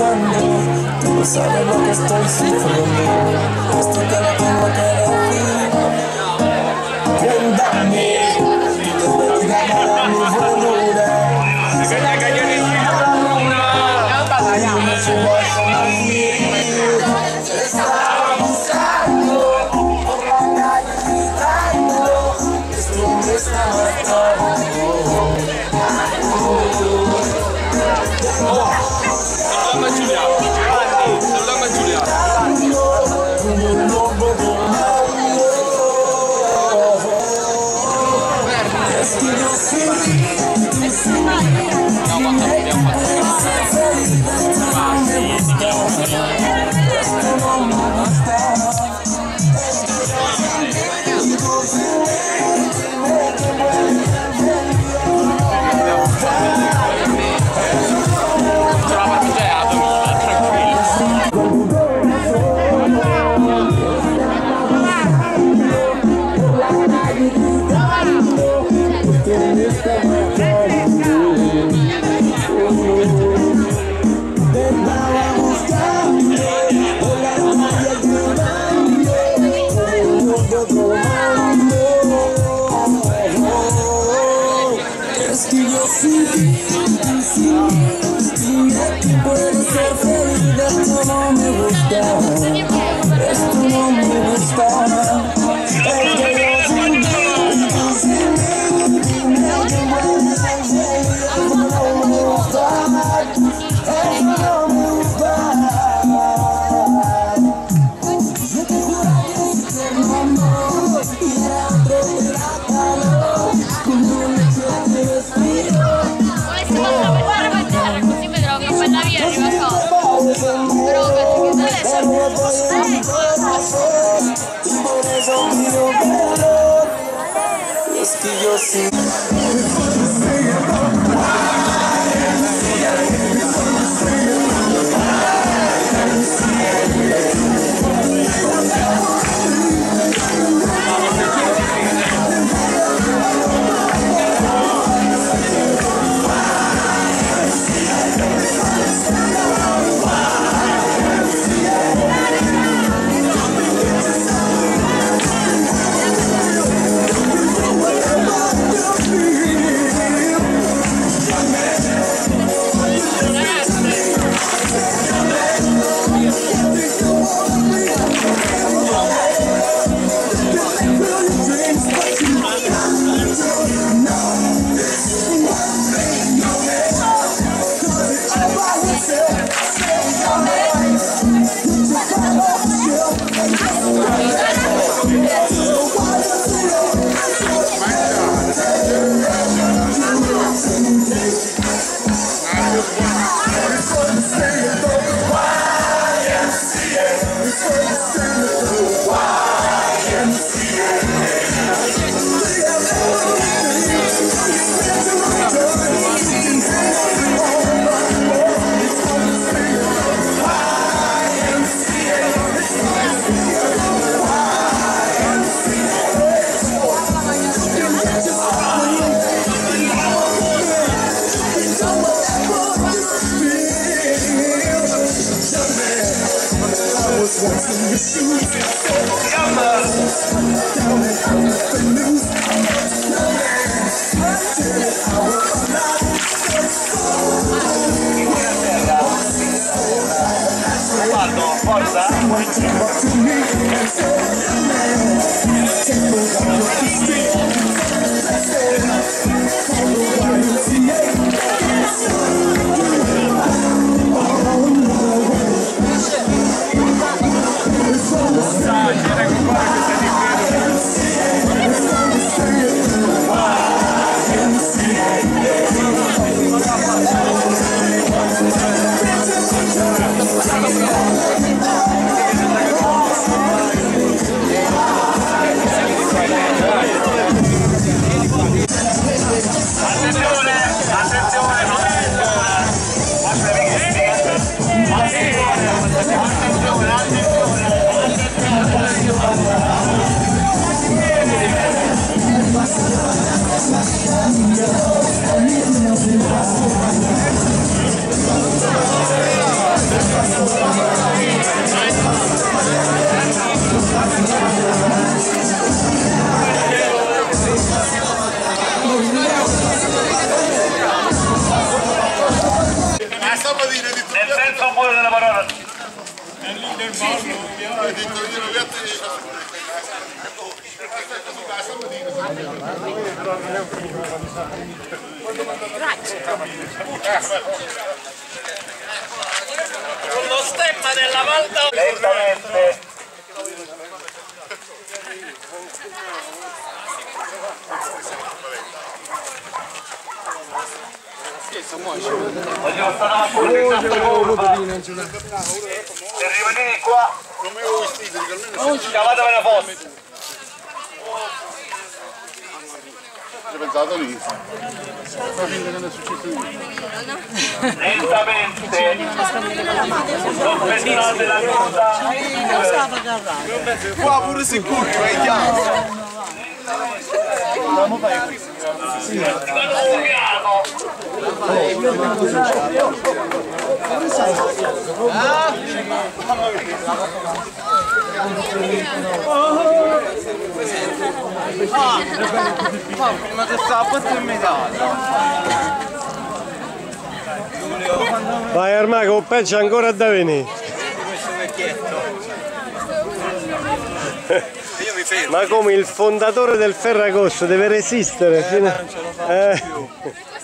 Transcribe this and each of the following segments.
pasando Tú no sabes lo que estoy sufriendo. Es tu cara te lo Cuéntame Tú te voy a mi bordura Se caña me subo a Por la calle este está Oh Guardou, força, muito. Con lo stemma della Valda Lentamente. Voglio stare a fuori questa curva. Se rimanete qua, chiamatevene a posto. Ci ho pensato lì. Fa finta che non è successo niente. Lentamente. Sospendete la coda. Qua pure sicuro, è chiaro. Piano. Ma ti sta a battere in medaglia. Vai Armago, peggio ancora da venire. Mi fermo. Ma come il fondatore del Ferragosto deve resistere fino a...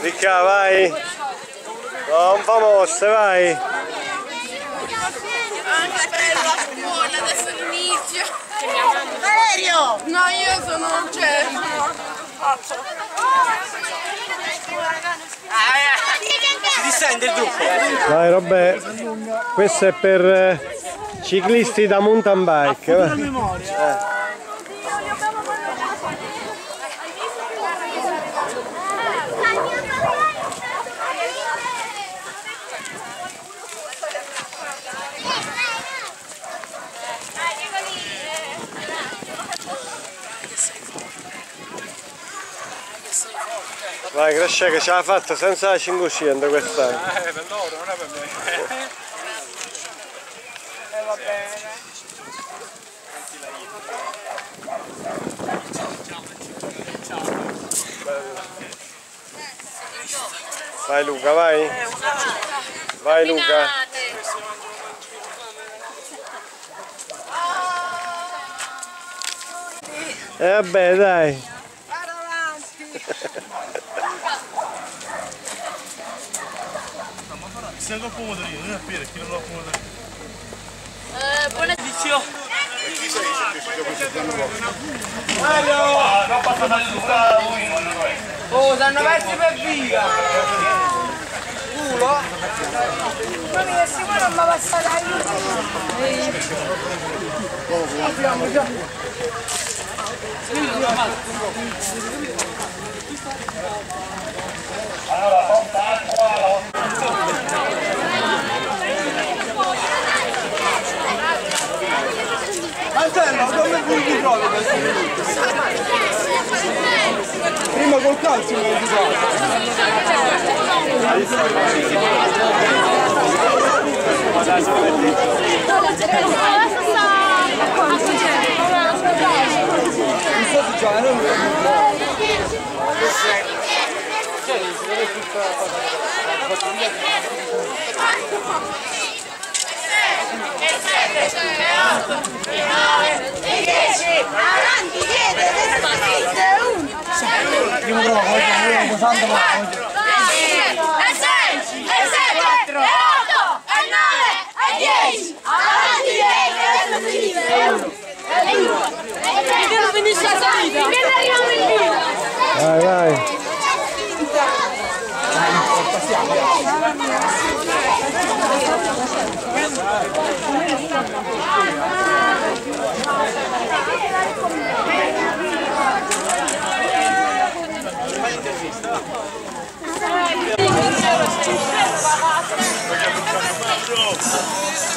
Ricca, vai. No, non fa mosse, vai. Anche bello a scuola, adesso è l'inizio. Valerio! No, io sono, cioè, Si distende il gruppo. Vai Robè. Questo è per eh, ciclisti da mountain bike. vai. Vai Cresce che ce l'ha fatta senza la 500 quest'anno. Eh, per loro, non è per me. Eh, va bene. Vai Luca, vai. Vai Luca. E vabbè dai. Se lo pomodorino, non è vero, chi non lo pomodorino. Eh, buona Ah, non passate a Luca, lui non lo è. Oh, si hanno persi per via. Culo. Ma mi sicuro non mi passa l'aiuto. Anselmo, come ti trovi questo Prima col calcio mi hai trovato. Avanti, dietro, Primo provo, poi santo ma... 6, 6, 7, 8!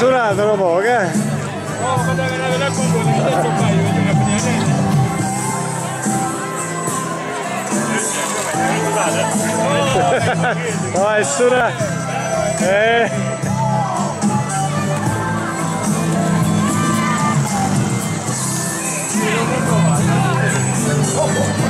suonato un po', che? No, è suonato. Eh. Poi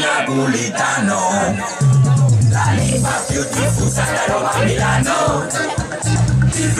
napolitano La lingua più diffusa da Roma a Milano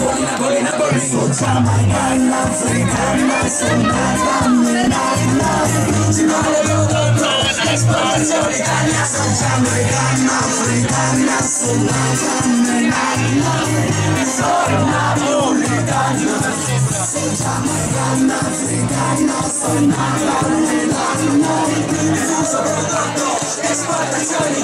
Napoli, Napoli, Napoli Sfociamo i nine lines, le canne sono grandi Nine lines, ci vuole tutto Esplosione l'Italia, sfociamo i canne Le canne sono grandi Nine lines, sono napolitano Sfociamo i canne, le canne sono grandi Nine lines, sono tutto Esportazione